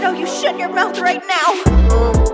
know you shut your mouth right now.